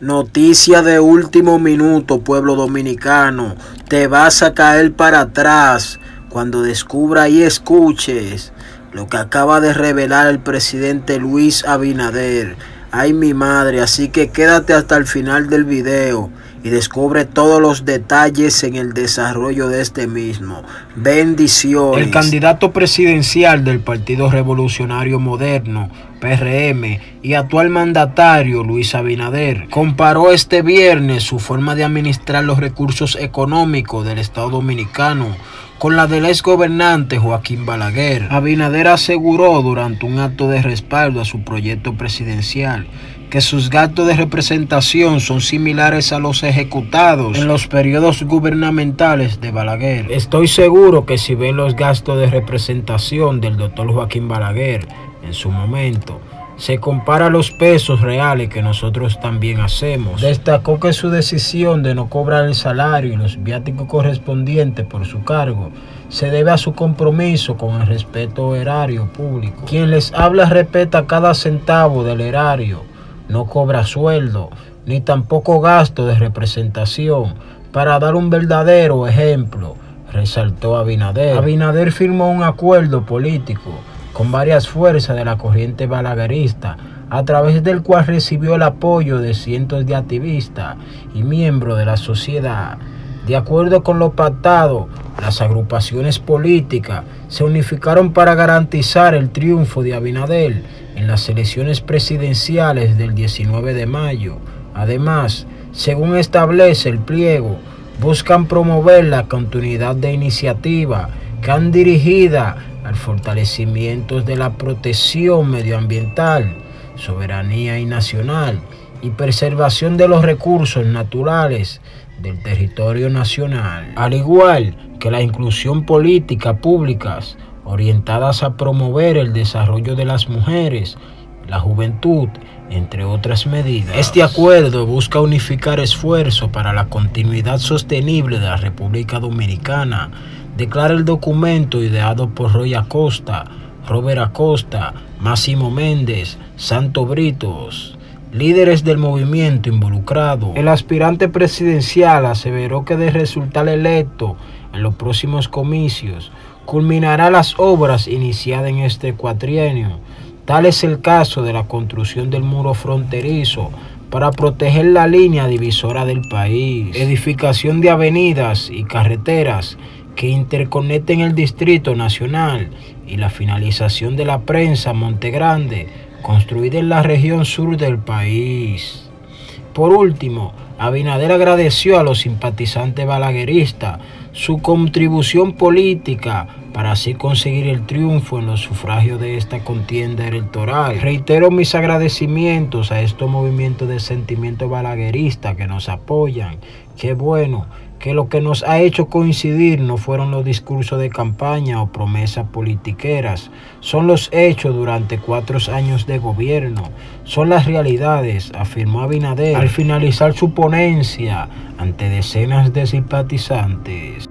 Noticia de último minuto, pueblo dominicano. Te vas a caer para atrás cuando descubra y escuches lo que acaba de revelar el presidente Luis Abinader. Ay mi madre, así que quédate hasta el final del video y descubre todos los detalles en el desarrollo de este mismo. Bendiciones. El candidato presidencial del Partido Revolucionario Moderno, PRM, y actual mandatario Luis Abinader comparó este viernes su forma de administrar los recursos económicos del Estado Dominicano con la del ex gobernante Joaquín Balaguer. Abinader aseguró durante un acto de respaldo a su proyecto presidencial que sus gastos de representación son similares a los ejecutados en los periodos gubernamentales de Balaguer. Estoy seguro que si ven los gastos de representación del doctor Joaquín Balaguer en su momento, se compara a los pesos reales que nosotros también hacemos. Destacó que su decisión de no cobrar el salario y los viáticos correspondientes por su cargo se debe a su compromiso con el respeto erario público. Quien les habla respeta cada centavo del erario no cobra sueldo, ni tampoco gasto de representación, para dar un verdadero ejemplo, resaltó Abinader. Abinader firmó un acuerdo político con varias fuerzas de la corriente balaguerista, a través del cual recibió el apoyo de cientos de activistas y miembros de la sociedad. De acuerdo con lo pactado, las agrupaciones políticas se unificaron para garantizar el triunfo de Abinader en las elecciones presidenciales del 19 de mayo. Además, según establece el pliego, buscan promover la continuidad de iniciativas que han dirigida al fortalecimiento de la protección medioambiental, soberanía y nacional y preservación de los recursos naturales del territorio nacional, al igual que la inclusión política públicas orientadas a promover el desarrollo de las mujeres, la juventud, entre otras medidas. Este acuerdo busca unificar esfuerzos para la continuidad sostenible de la República Dominicana, declara el documento ideado por Roy Acosta, Robert Acosta, Máximo Méndez, Santo Britos, líderes del movimiento involucrado. El aspirante presidencial aseveró que de resultar electo en los próximos comicios, culminará las obras iniciadas en este cuatrienio. Tal es el caso de la construcción del muro fronterizo para proteger la línea divisora del país, edificación de avenidas y carreteras que interconecten el Distrito Nacional y la finalización de la prensa Montegrande, construida en la región sur del país. Por último, Abinader agradeció a los simpatizantes balagueristas su contribución política para así conseguir el triunfo en los sufragios de esta contienda electoral. Reitero mis agradecimientos a estos movimientos de sentimiento balaguerista que nos apoyan. Qué bueno que lo que nos ha hecho coincidir no fueron los discursos de campaña o promesas politiqueras, son los hechos durante cuatro años de gobierno, son las realidades, afirmó Abinader al finalizar su ponencia ante decenas de simpatizantes.